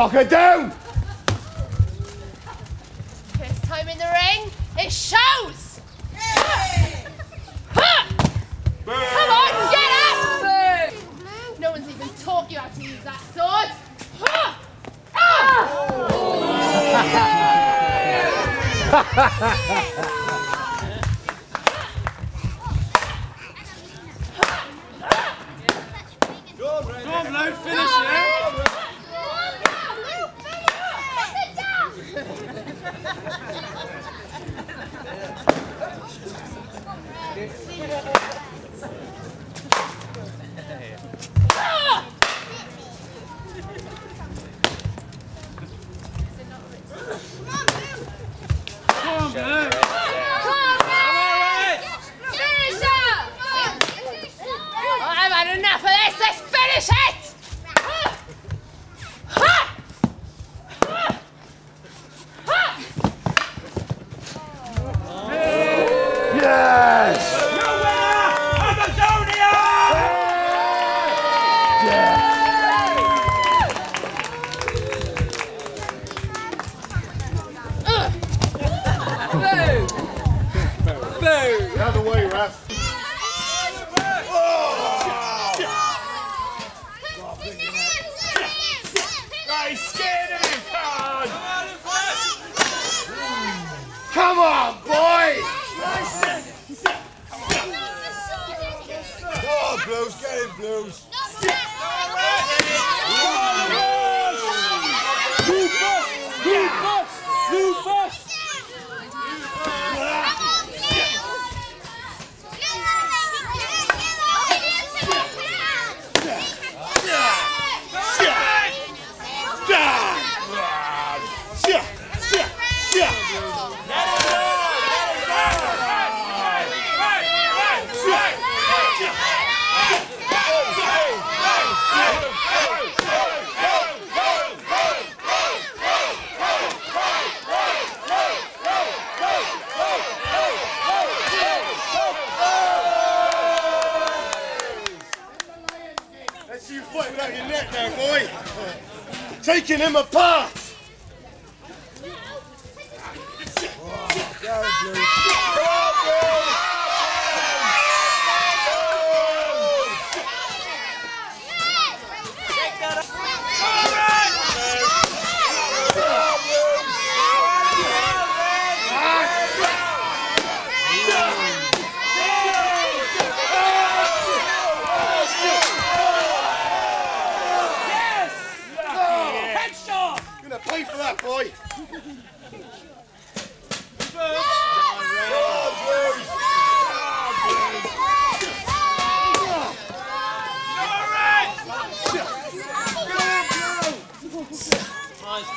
Knock her down! First time in the ring, it shows! Ha! Come on, get up! No one's even taught you how to use that sword. Ha! Ah! Go finish it! Yes! The other way, ref. Come on, boy! Oh, Blues, get him, Blues. Let's your boy. Taking him apart. Gonna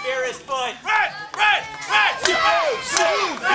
On Spirit's foot. Right, right, right.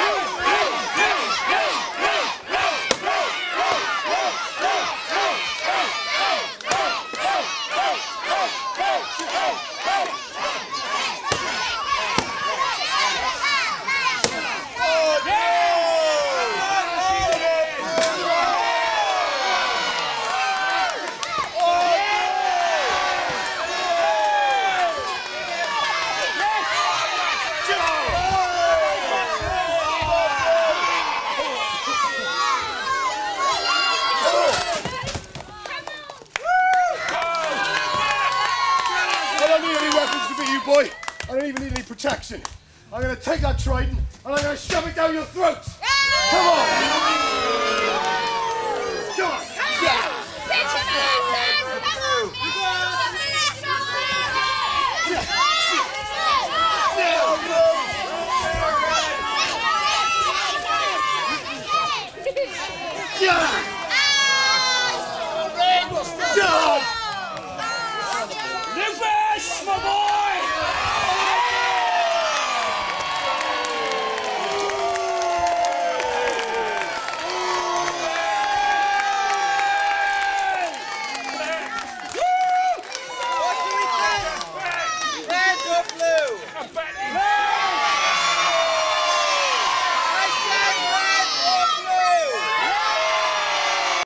any weapons to beat you, boy. I don't even need any protection. I'm gonna take that trident and I'm gonna shove it down your throat. Come on. Come on. Yeah!